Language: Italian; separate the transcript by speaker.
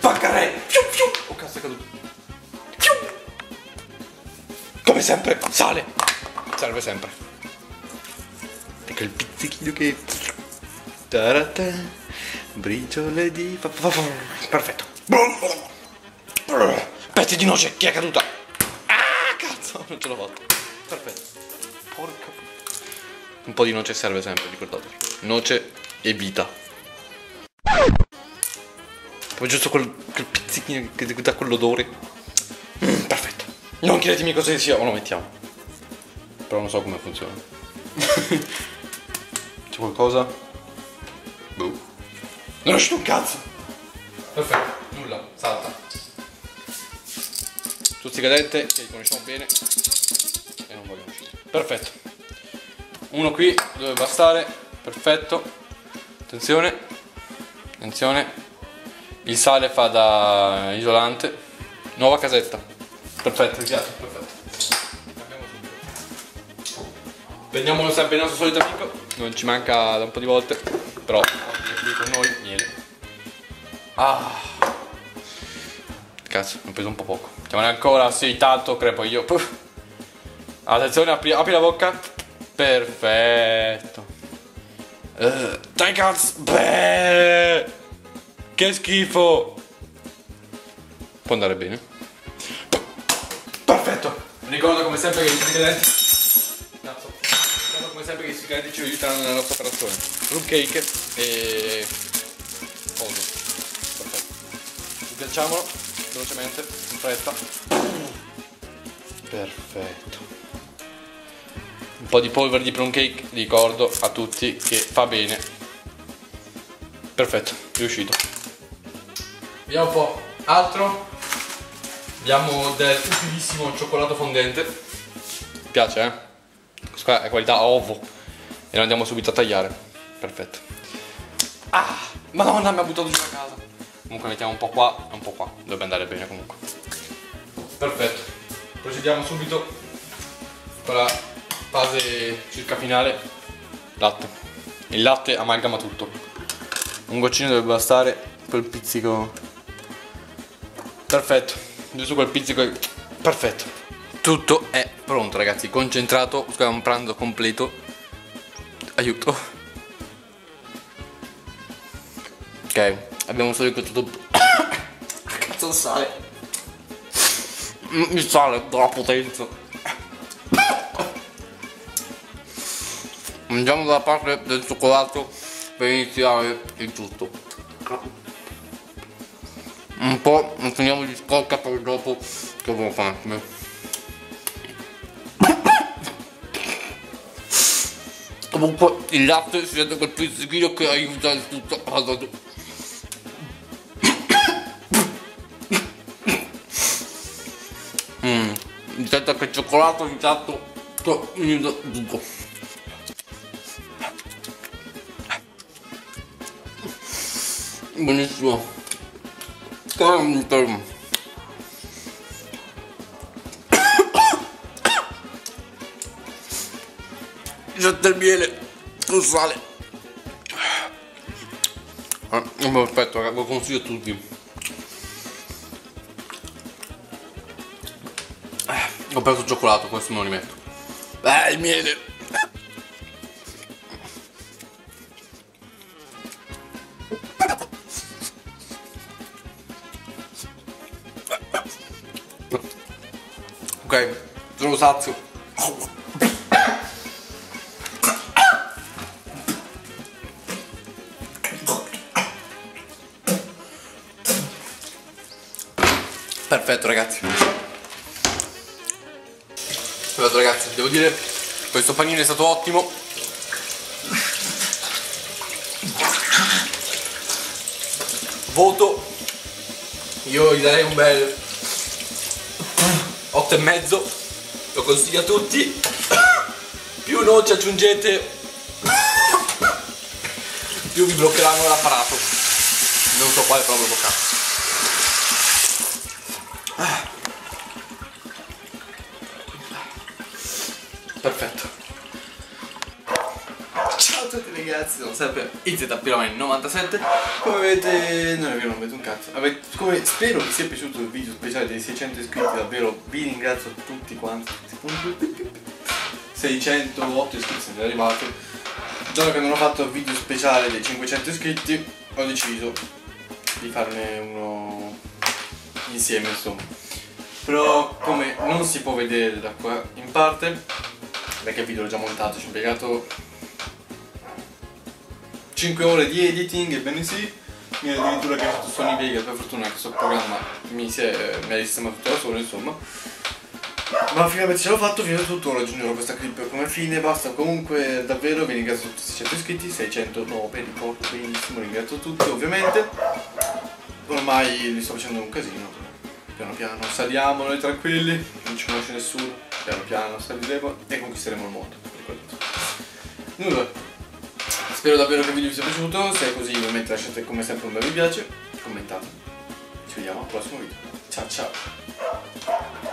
Speaker 1: Paccarè. Fiu, fiu. Oh cazzo è caduto. Fiu. Come sempre, sale. Serve sempre. Ecco il pizzichino che... Tarata. Briciole di... Perfetto. Pezzi di noce, chi è caduta? Ah, cazzo, non ce l'ho fatta. Perfetto. Porca... Un po' di noce serve sempre, ricordatevi. Noce e vita. Poi giusto quel, quel pizzichino che dà quell'odore. Mm, perfetto. Non chiedetemi cosa sia, ma lo mettiamo. Però non so come funziona. C'è qualcosa? Boh. Non è uscito un cazzo! Perfetto, nulla, salta. Tutti cadente, che li conosciamo bene. E non vogliono uscire. Perfetto. Uno qui doveva stare. Perfetto. Attenzione. Attenzione. Il sale fa da isolante. Nuova casetta. Perfetto, piace, perfetto. Prendiamolo sempre il nostro solito amico. Non ci manca da un po' di volte. Però è qui con noi miele. Ah. Cazzo, ne ho preso un po' poco. Chiamane ancora, sì, tanto crepo io. Puff. Attenzione, apri, apri la bocca. Perfetto. Eh, dai cazzo. Beh. Che schifo. Può andare bene. Perfetto. Ricordo come sempre che i ingredienti. Cazzo. Ricordo come sempre che i ingredienti ci aiutano nella nostra operazione. Room cake e. Coso. Perfetto. Sghiacciamolo velocemente, in fretta. Perfetto. Un po' di polvere di plum cake, ricordo a tutti che fa bene. Perfetto, riuscito. Vediamo un po'. Altro. Abbiamo del utilissimo cioccolato fondente. Mi piace, eh? Questo qua è qualità ovo. E lo andiamo subito a tagliare. Perfetto. Ah! Madonna, mi ha buttato giù la casa. Comunque mettiamo un po' qua e un po' qua. Dovrebbe andare bene comunque. Perfetto. Procediamo subito con la fase circa finale. Latte. Il latte amalgama tutto. Un goccino dovrebbe bastare. Quel pizzico. Perfetto. Giusto quel pizzico. Perfetto. Tutto è pronto ragazzi. Concentrato. Scusa, un pranzo completo. Aiuto. Ok. Abbiamo solo tutto. Cazzo il sale. Il sale dalla potenza. Andiamo dalla parte del cioccolato per iniziare il tutto. Un po' teniamo di scocca per dopo che avevo fame. Comunque il latte si vede quel pizzichino che aiuta il tutto. Mm, sento che il cioccolato ogni tanto to- mi do- tutto. Buonissimo. Tanto. Sette il miele con sale. Ah, perfetto, raga, lo consiglio a tutti. Ho preso il cioccolato, questo me lo rimetto. Eh, il miele. Ok, sono sazio. Perfetto ragazzi. Perfetto ragazzi, devo dire questo panino è stato ottimo. Voto. Io gli darei un bel 8 e mezzo. Lo consiglio a tutti. Più non ci aggiungete più vi bloccheranno l'apparato. Non so quale però lo a tutti ragazzi.
Speaker 2: sono sempre IZPiromani97 Come vedete, non è vero non vedo un cazzo. Avete, come, Spero vi sia piaciuto il video speciale dei 600 iscritti Davvero vi ringrazio tutti quanti 608 iscritti siete arrivati. Il che non ho fatto il video speciale dei 500 iscritti Ho deciso di farne uno insieme insomma. Però come non si può vedere da qua in parte Perché il video l'ho già montato, ci ho impiegato 5 ore di editing, ebbene sì, mi ha addirittura chiamato Sony Vegas, per fortuna che questo programma mi, si è, mi ha sistemato tutto da solo, insomma. Ma finalmente ce l'ho fatto, fino a tutto, ora aggiungerò questa clip come fine, basta, comunque davvero vi ringrazio tutti i 600 iscritti, 609, ricordo benissimo, ringrazio tutti ovviamente. Ormai li sto facendo un casino, piano piano, saliamo noi tranquilli, non ci conosce nessuno, piano piano saliremo e conquisteremo il mondo, Nulla, Spero davvero che il video vi sia piaciuto, se è così ovviamente lasciate come sempre un bel mi piace, commentate. Ci vediamo al prossimo video. Ciao ciao!